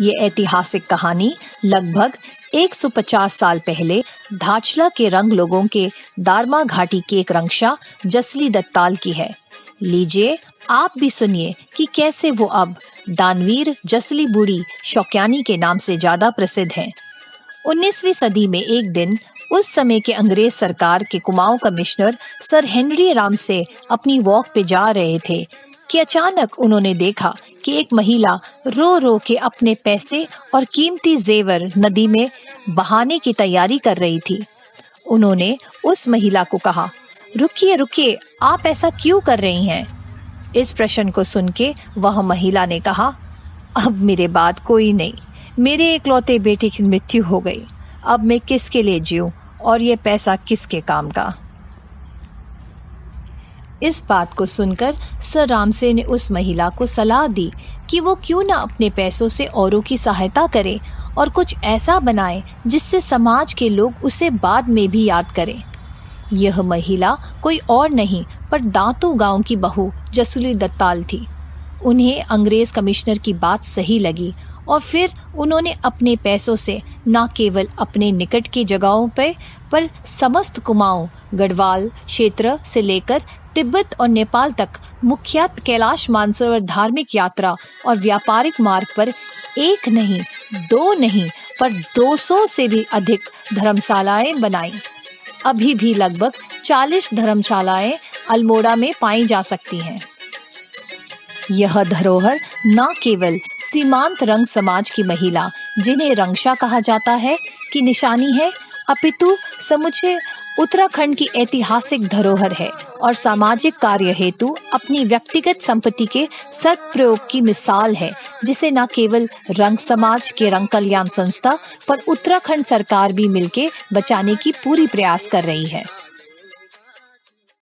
ये ऐतिहासिक कहानी लगभग 150 साल पहले धाचला के रंग लोगों के दारमा घाटी के एक रंगशा जसली दत्ताल की है लीजिए, आप भी सुनिए कि कैसे वो अब दानवीर जसली बूढ़ी शौक्यानी के नाम से ज़्यादा प्रसिद्ध हैं। 19वीं सदी में एक दिन उस समय के अंग्रेज़ सरकार के Kumaon commissioner sir Henry Ramsay अपनी वॉक पे जा रहे थे कि अचानक उन्होंने देखा कि एक महिला रो रो के अपने पैसे और कीमती जेवर नदी में बहाने की तैयारी कर रही थी। उन्होंने उस महिला को कहा, रुकिए रुकिए, आप ऐसा क्यों कर रही हैं? इस प्रश्न को सुन के वह महिला ने कहा, अब मेरे बाद कोई नहीं। मेरे इकलौते बेटे की मृत्यु हो गई। अब मैं किसके लिए जीऊं और ये पैसा किसके काम का? इस बात को सुनकर सर रामसे ने उस महिला को सलाह दी कि वो क्यों ना अपने पैसों से औरों की सहायता करे और कुछ ऐसा बनाए जिससे समाज के लोग उसे बाद में भी याद करें। यह महिला कोई और नहीं, पर दांतू गाँव की बहू जसुली दत्ताल थी। उन्हें अंग्रेज़ कमिश्नर की बात सही लगी और फिर उन्होंने अपने पैसों से न केवल अपने निकट की जगहों पे, पर समस्त कुमाऊं, गढ़वाल क्षेत्र से लेकर तिब्बत और नेपाल तक मुख्यत कैलाश मानसरोवर धार्मिक यात्रा और व्यापारिक मार्ग पर एक नहीं, दो नहीं, पर 200 से भी अधिक धर्मशालाएँ बनाई। अभी भी लगभग 40 धर्मशालाएँ अल्मोड़ा में पाई जा सकती हैं। यह धरोहर न केवल सीमांत रंग समाज की महिला जिन्हें रंगशा कहा जाता है, की निशानी है, अपितु समुचे उत्तराखंड की ऐतिहासिक धरोहर है और सामाजिक कार्य हेतु अपनी व्यक्तिगत संपत्ति के सदप्रयोग की मिसाल है, जिसे न केवल रंग समाज के रंग कल्याण संस्था, पर उत्तराखंड सरकार भी मिलके बचाने की पूरी प्रयास कर रही है।